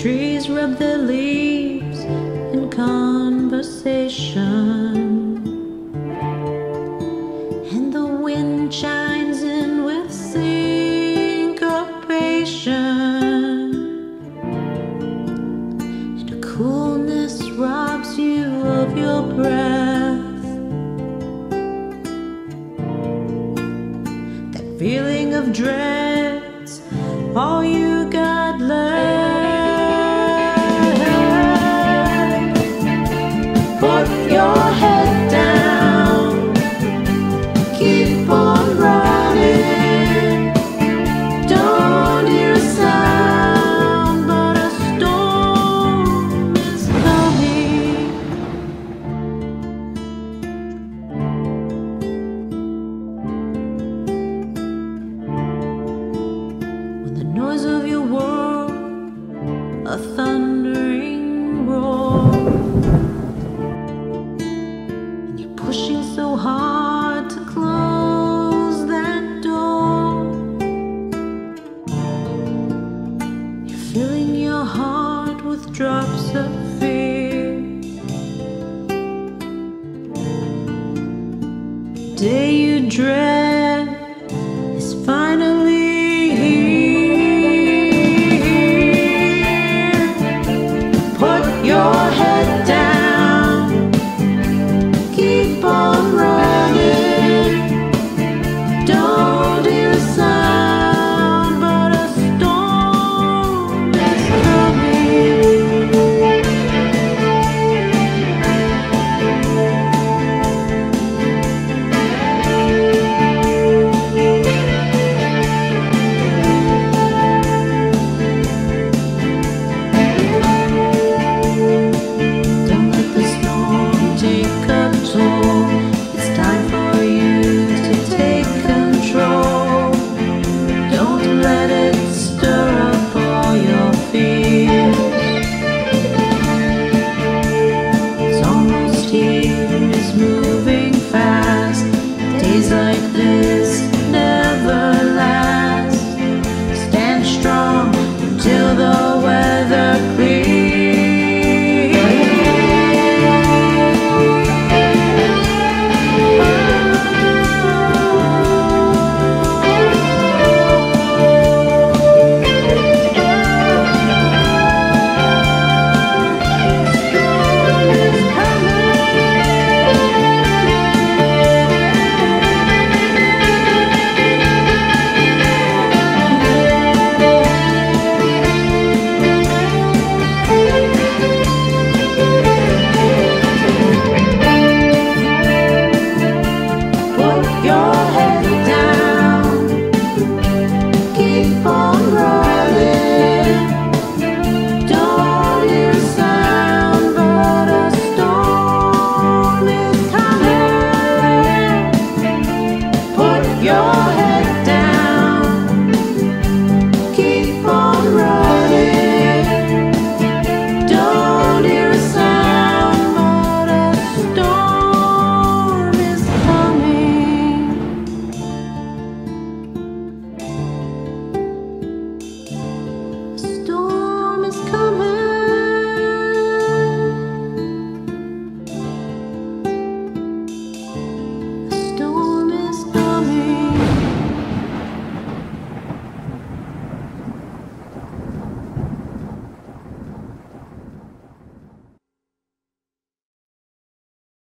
trees rub their leaves in conversation. And the wind chimes in with syncopation. And a coolness robs you of your breath. That feeling of dread's all you got left. A thundering roar, and you're pushing so hard to close that door. You're filling your heart with drops of fear. Day you dread